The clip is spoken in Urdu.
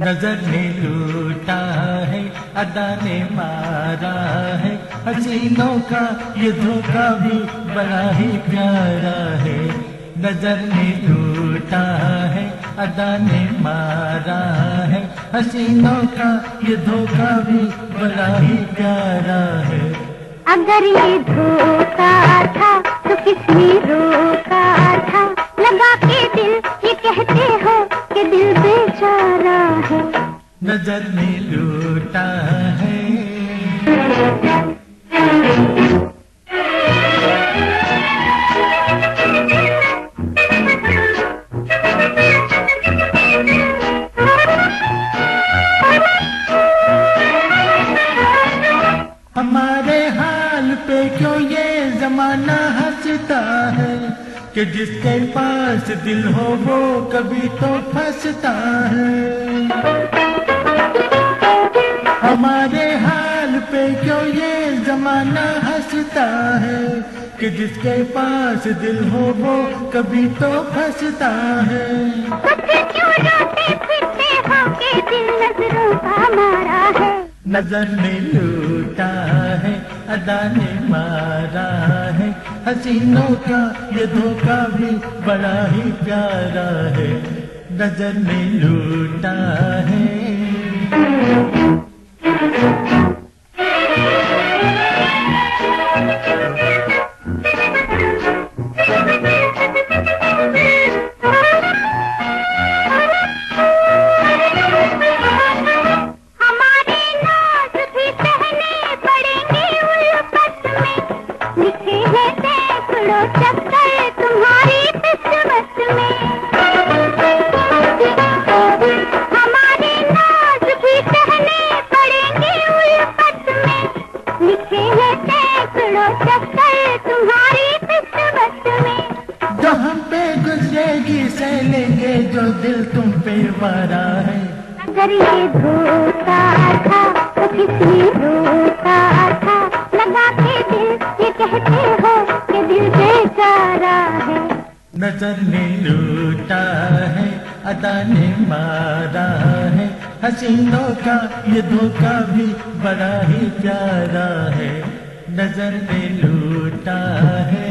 نظر نے لوٹا ہے ادا نے مارا ہے حسینوں کا یہ دھوکہ بھی بڑا ہی پیارا ہے نظر نے لوٹا ہے ادا نے مارا ہے۔ حسینوں کا یہ دھوکہ بھی بڑا ہی پیارا ہے۔ اگر یہ دھوکا تھا تو کس نے روکا تھا؟ لگا کے دل یہ کہتے ہو کہ دل بیچارہ ہے۔ نظر نے لوٹا ہے۔ کیوں یہ زمانہ ہنستا ہے کہ جس کے پاس دل ہو وہ کبھی تو پھنستا ہے۔ ہمارے حال پہ کیوں یہ زمانہ ہنستا ہے کہ جس کے پاس دل ہو وہ کبھی تو پھنستا ہے۔ نظر نے لوٹا ہے۔ ادا نے مارا ہے۔ حسینوں کا یہ دھوکہ بھی بڑا ہی پیارا ہے۔ نظر میں لوٹا اگر یہ دھوکا تھا تو کس نے نظر نے لوٹا ہے ادا نے مارا ہے۔ حسینوں کا یہ دھوکہ بھی بڑا ہی پیارا ہے۔ نظر نے لوٹا ہے